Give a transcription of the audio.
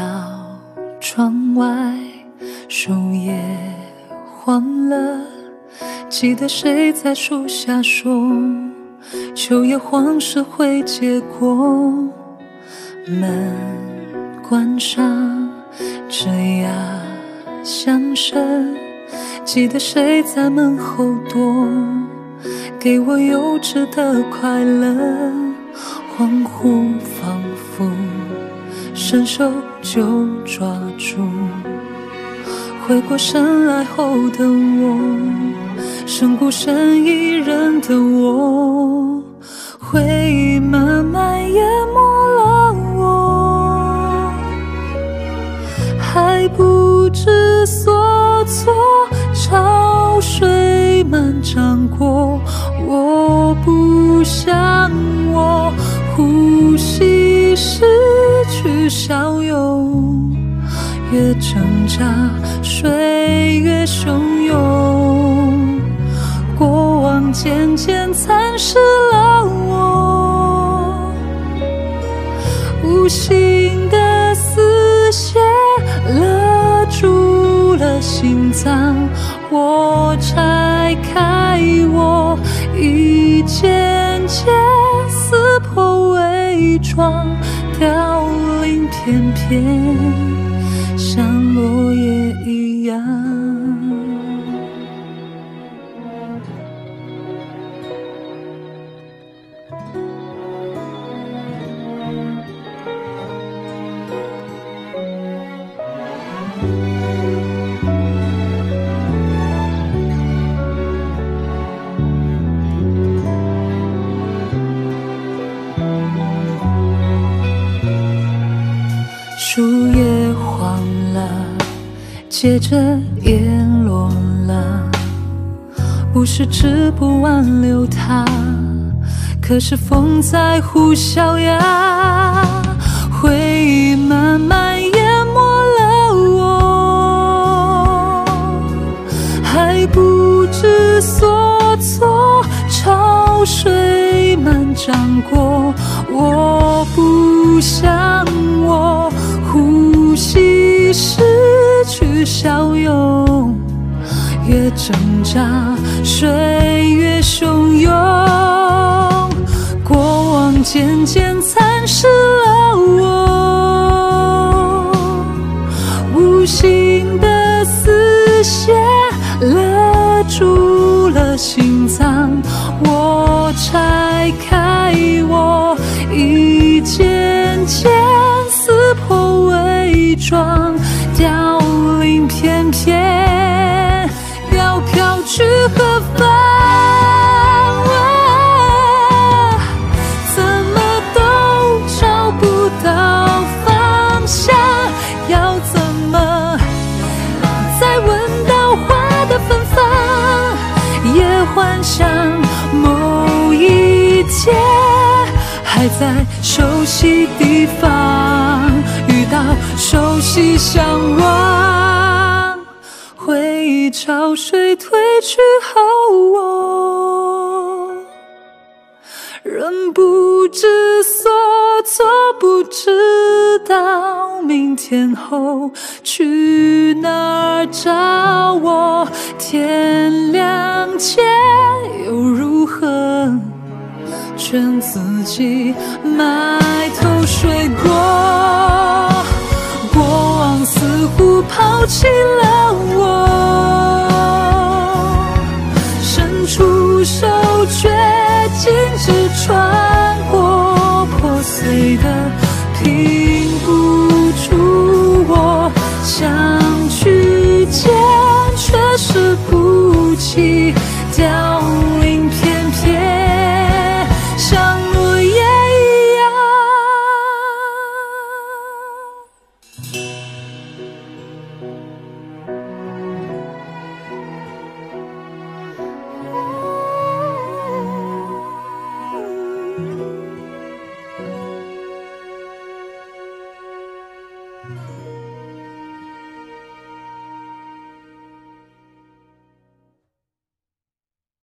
到窗外，树叶黄了，记得谁在树下说，秋叶黄时会结果。门关上，吱呀响声，记得谁在门后躲，给我幼稚的快乐。恍惚仿佛。伸手就抓住，回过神来后的我，剩孤身一人的我，回忆慢慢淹没了我，还不知所措，潮水漫涨过，我不想我呼吸时。去相拥，越挣扎，水越汹涌。过往渐渐蚕食了我，无形的丝线勒住了心脏。我拆开我，一件件撕破伪装。凋偏偏接着叶落了。不是只不挽留它，可是风在呼啸呀，回忆慢慢淹没了我，还不知所措，潮水漫涨过，我不想我。呼吸失去笑容，越挣扎，水越汹涌。过往渐渐蚕食了我，无形的丝线勒住了心脏。我拆开我，一件件。装幻想某一天还在熟悉地方遇。到熟悉向往，回忆潮水退去后，我仍不知所措，不知明天后去哪儿找我？天亮前又如何？劝自己埋头睡过过往似乎抛弃了我。伸出手却禁止穿过破碎的皮